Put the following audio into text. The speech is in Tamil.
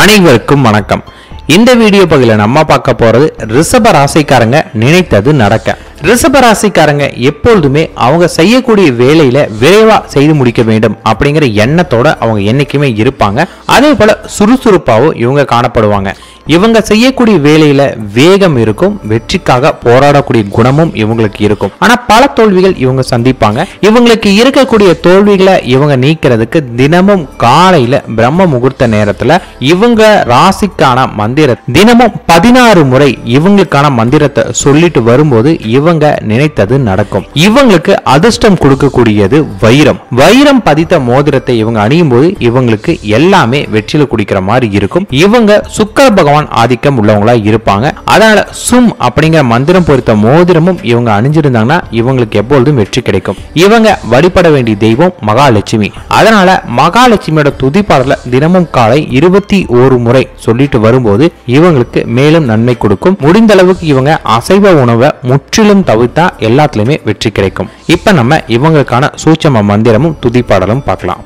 அனைவருக்கும் வணக்கம். இந்த வீடியோ பகுதியில் நம்ம பார்க்க போறது ரிஷப ராசிக்காரங்க நினைத்தது நடக்க. ரிஷப ராசிக்காரங்க எப்பொழுதுமே அவங்க செய்யக்கூடிய வேலையில விரைவா செய்து முடிக்க வேண்டும் அப்படிங்கிற எண்ணத்தோட அவங்க என்னைக்குமே இருப்பாங்க. அதே போல சுறுசுறுப்பாகவும் இவங்க காணப்படுவாங்க. இவங்க செய்யக்கூடிய வேலையில வேகம் இருக்கும் வெற்றிக்காக போராடக்கூடிய குணமும் இவங்களுக்கு இருக்கும். ஆனா பல தோல்விகள் இவங்க சந்திப்பாங்க. இவங்களுக்கு இருக்கக்கூடிய தோல்விகளை இவங்க நீக்கிறதுக்கு தினமும் காலையில பிரம்ம முகூர்த்த நேரத்துல இவங்க ராசிக்கான மந்திர தினமும் பதினாறு முறை இவங்களுக்கான மந்திரத்தை சொல்லிட்டு வரும்போது இவங்க நினைத்தது நடக்கும். இவங்களுக்கு அதிர்ஷ்டம் கொடுக்கக்கூடியது வைரம். வைரம் பதித்த மோதிரத்தை இவங்க அணியும் போது இவங்களுக்கு எல்லாமே வெற்றியில குடிக்கிற மாதிரி இருக்கும். இவங்க சுக்கர பகவான் ஆதிக்கம் உள்ளவங்களா இருப்பாங்க. அதனால சும் அப்படிங்கிற மந்திரம் பொறுத்த மோதிரமும் இவங்க அணிஞ்சிருந்தாங்கன்னா இவங்களுக்கு எப்பொழுதும் வெற்றி கிடைக்கும். இவங்க வழிபட வேண்டிய தெய்வம் மகாலட்சுமி. அதனால மகாலட்சுமியோட துதிப்பாடல தினமும் காலை இருபத்தி ஒரு முறை சொல்லிட்டு வரும்போது இவங்களுக்கு மேலும் நன்மை கொடுக்கும். முடிந்த அளவுக்கு இவங்க அசைவ உணவை முற்றிலும் தவிர்த்தா எல்லாத்துலயுமே வெற்றி கிடைக்கும். இப்ப நம்ம இவங்களுக்கான சூட்சம மந்திரமும் துதிப்பாடலும் பார்க்கலாம்.